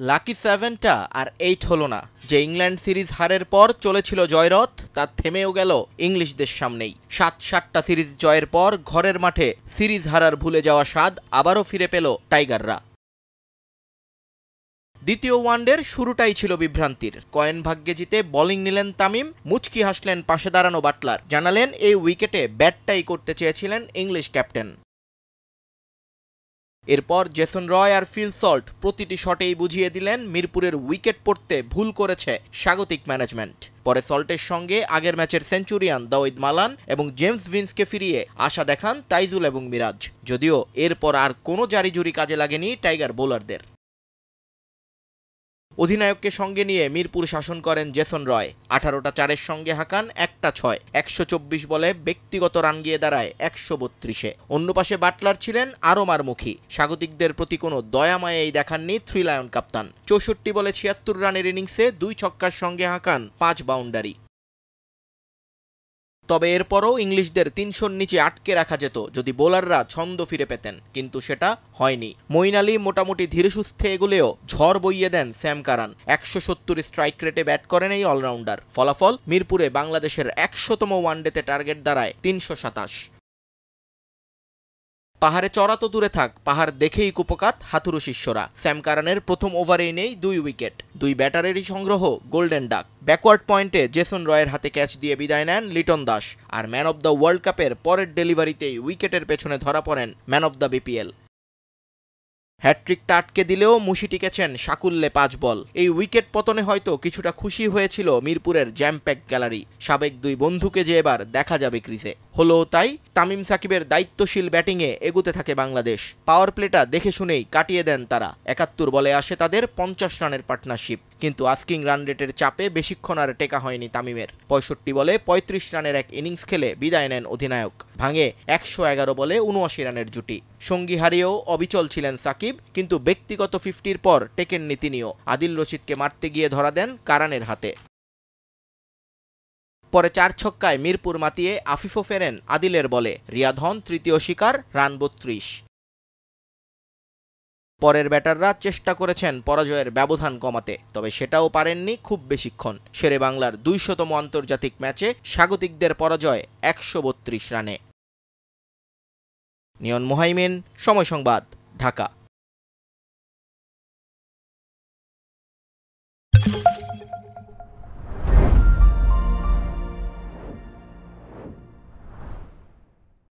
Lucky সেভেনটা আর eight হলো না। যে ইংল্যান্ড সিরিজ হারের পর চলেছিল জয়রথ তা থেমেও গেল ইংলিশদের সামনেই। সাত সাতটা সিরিজ জয়ের পর ঘরের মাঠে সিরিজ হারার ভুলে যাওয়া স্বাদ আবারও ফিরে পেল টাইগাররা। দ্বিতীয় ওয়ানডের শুরুটাই ছিল বিভ্রান্তির। কয়েন ভাগ্যে জিতে বোলিং নিলেন তামিম, মুচকি হাসলেন পাশে দাঁড়ানো বাটলার। জানালেন এই উইকেটে ব্যাটটাই করতে চেয়েছিলেন ইংলিশ ক্যাপ্টেন। এরপর জেসন রয় আর ফিল সল্ট প্রতিটি শটেই বুঝিয়ে দিলেন মিরপুরের উইকেট পড়তে ভুল করেছে স্বাগতিক ম্যানেজমেন্ট। পরে সল্টের সঙ্গে আগের ম্যাচের সেঞ্চুরিয়ান দাউদ মালান এবং জেমস ভিন্সকে ফিরিয়ে আশা দেখান তাইজুল এবং মিরাজ। যদিও এরপর আর কোনো জারিজুরি কাজে লাগেনি টাইগার বোলারদের। অধিনায়ককে সঙ্গে নিয়ে মিরপুর শাসন করেন জেসন রয়। আঠারোটা চারের সঙ্গে হাঁকান, একটা ছয়। একশো চব্বিশ বলে ব্যক্তিগত রান গিয়ে দাঁড়ায় একশো বত্রিশে। অন্য পাশে বাটলার ছিলেন আরও মারমুখী স্বাগতিকদের প্রতি কোনো দয়ামায়েই দেখাননি থ্রি লায়ন কাপ্তান। চৌষট্টি বলে ছিয়াত্তর রানের ইনিংসে দুই ছক্কার সঙ্গে হাঁকান পাঁচ বাউন্ডারি। তবে এরপরও ইংলিশদের তিনশোর নিচে আটকে রাখা যেত যদি বোলাররা ছন্দ ফিরে পেতেন, কিন্তু সেটা হয়নি। মঈন আলী মোটামুটি ধীরে সুস্থে এগুলেও ঝড় বইয়ে দেন স্যাম কারান। একশো সত্তর স্ট্রাইক রেটে ব্যাট করেন এই অলরাউন্ডার। ফলাফল, মিরপুরে বাংলাদেশের একশোতম ওয়ানডেতে টার্গেট দাঁড়ায় তিনশো সাতাশ। পাহাড়ে চড়া তো দূরে থাক, পাহাড় দেখেই কুপকাত হাতুরু শিষ্যরা। স্যাম কারানের প্রথম ওভারেই নেই দুই উইকেট। দুই ব্যাটারেরই সংগ্রহ, গোল্ডেন ডাক। ব্যাকওয়ার্ড পয়েন্টে জেসন রয়ের হাতে ক্যাচ দিয়ে বিদায় নেন লিটন দাস। আর ম্যান অব দ্য ওয়ার্ল্ড কাপের পরের ডেলিভারিতেই উইকেটের পেছনে ধরা পড়েন ম্যান অব দ্য বিপিএল। হ্যাট্রিকটা আটকে দিলেও মুশি টিকেছেন সাকুল্যে পাঁচ বল। এই উইকেট পতনে হয়তো কিছুটা খুশি হয়েছিল মিরপুরের জ্যাম্প্যাক গ্যালারি। সাবেক দুই বন্ধুকে যে এবার দেখা যাবে ক্রিসে হলো তাই তামিম সাকিবের দায়িত্বশীল ব্যাটিংয়ে এগুতে থাকে বাংলাদেশ। পাওয়ার প্লেটা দেখে শুনেই কাটিয়ে দেন তারা। একাত্তর বলে আসে তাদের পঞ্চাশ রানের পার্টনারশিপ। কিন্তু আস্কিং রান রেটের চাপে বেশিক্ষণ আর টেকা হয়নি তামিমের। পঁয়ষট্টি বলে পঁয়ত্রিশ রানের এক ইনিংস খেলে বিদায় নেন অধিনায়ক। ভাঙে একশো এগারো বলে উনআশি রানের জুটি। সঙ্গী হারিয়েও অবিচল ছিলেন সাকিব, কিন্তু ব্যক্তিগত ফিফটির পর টেকেননি তিনিও। আদিল রশিদকে মারতে গিয়ে ধরা দেন কারানের হাতে। পরে চার ছক্কায় মিরপুর মাতিয়ে আফিফও ফেরেন আদিলের বলে। রিয়াদ হন তৃতীয় শিকার, রান বত্রিশ। পরের ব্যাটাররা চেষ্টা করেছেন পরাজয়ের ব্যবধান কমাতে, তবে সেটাও পারেননি খুব বেশিক্ষণ। শেরে বাংলার দুইশতম আন্তর্জাতিক ম্যাচে স্বাগতিকদের পরাজয় একশো বত্রিশ রানে। নিয়ন মোহাইমিন, সময় সংবাদ, ঢাকা।